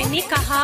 मैंने कहा